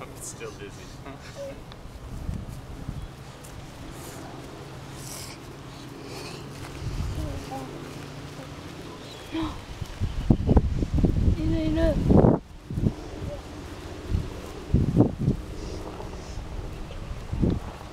I'm still dizzy. Look.